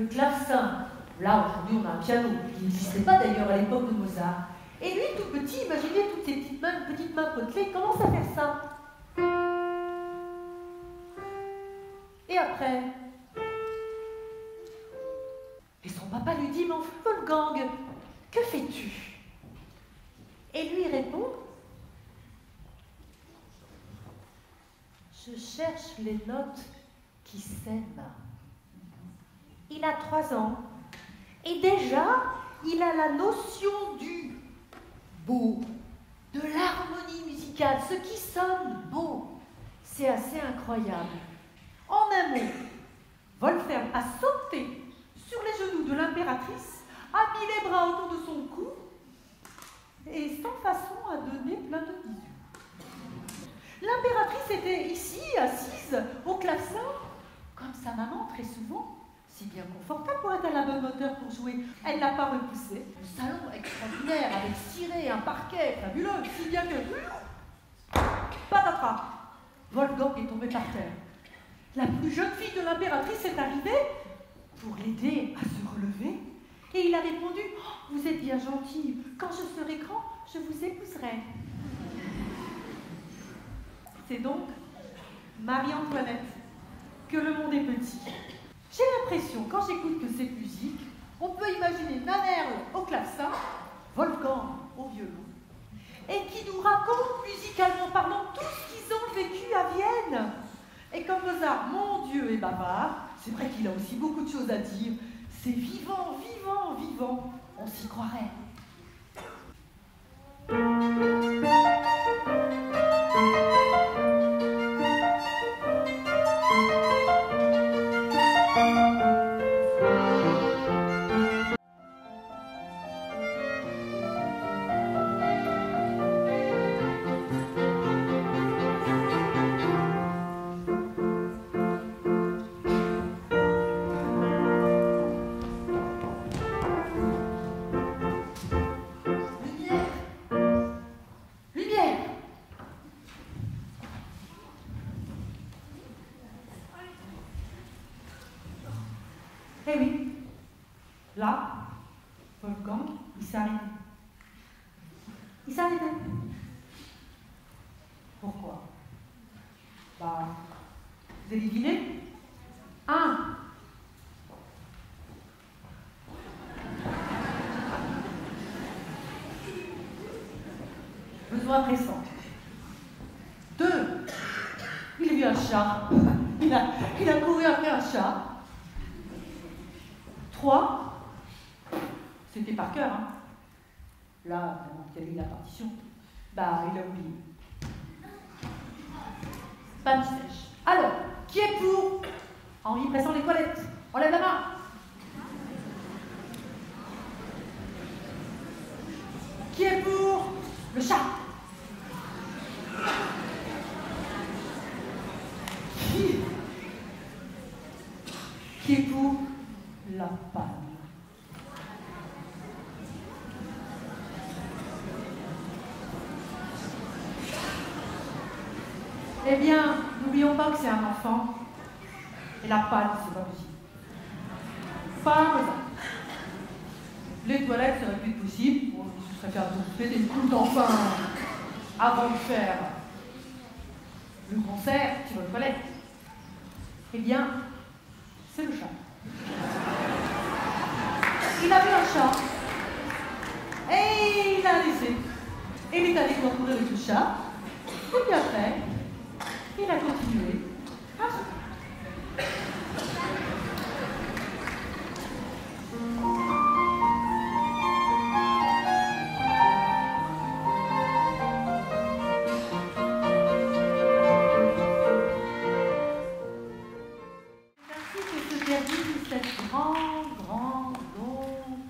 le clavecin. Là, aujourd'hui, on a un piano qui n'existait pas d'ailleurs à l'époque de Mozart. Et lui, tout petit, imaginez toutes ces petites mains, petites mains potelées, il commence à faire ça? Et après? Et son papa lui dit, enfin, Wolfgang, que fais-tu? Et lui répond, je cherche les notes qui s'aiment. Il a trois ans et déjà, il a la notion du beau, de l'harmonie musicale, ce qui sonne beau. C'est assez incroyable. En un mot, Wolfgang a sauté sur les genoux de l'impératrice, a mis les bras autour de son cou et sans façon à donner plein de bisous. L'impératrice était ici, assise au clavecin, comme sa maman très souvent, si bien confortable pour être à la bonne hauteur pour jouer. Elle n'a pas repoussé. Le salon extraordinaire avec ciré, un parquet fabuleux, si bien que. Patatras Wolfgang est tombé par terre. La plus jeune fille de l'impératrice est arrivée pour l'aider à se relever. Et il a répondu oh, Vous êtes bien gentil, quand je serai grand, je vous épouserai. C'est donc Marie-Antoinette que le monde est petit. J'ai l'impression, quand j'écoute que cette musique, on peut imaginer Nanerle au clavecin, Wolfgang au violon, et qui nous raconte musicalement parlant tout ce qu'ils ont vécu à Vienne. Et comme Mozart, mon Dieu, est bavard, c'est vrai qu'il a aussi beaucoup de choses à dire. C'est vivant, vivant, vivant. On s'y croirait. Là, Wolfgang, il s'est arrêté. Il arrêté. Pourquoi? Bah, vous avez deviné? Un. Besoin pressant. Deux. Il a vu un chat. Il a, il a couru après un chat. 3, c'était par cœur. Hein. Là, il y avait la partition. Bah, il a oublié. Pas de sèche. Alors, qui est pour Henri pressant les toilettes? On lève la main. Qui est pour le chat? Qui? Qui est pour la panne? Eh bien, n'oublions pas que c'est un enfant. Et la panne, c'est pas possible. Pas besoin. Les toilettes seraient plus possible. Bon, ce serait faire de des coups d'enfant avant de faire le concert sur les toilettes. Eh bien, c'est le chat. Il a vu un chat. Et il a laissé. Et il est allé courir avec le chat. Et puis après, il a continué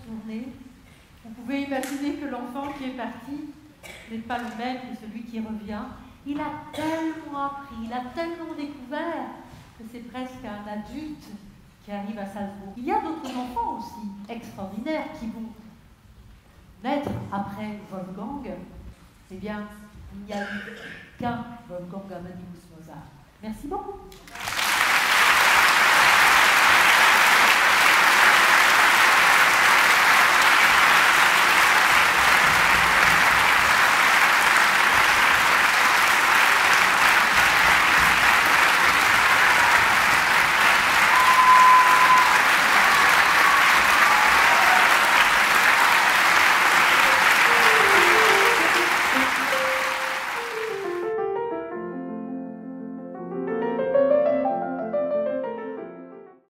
tournée. On pouvait imaginer que l'enfant qui est parti n'est pas le même que celui qui revient. Il a tellement appris, il a tellement découvert que c'est presque un adulte qui arrive à Salzbourg. Il y a d'autres enfants aussi extraordinaires qui vont naître après Wolfgang, eh bien, il n'y a eu qu'un Wolfgang Amadeus Mozart. Merci beaucoup.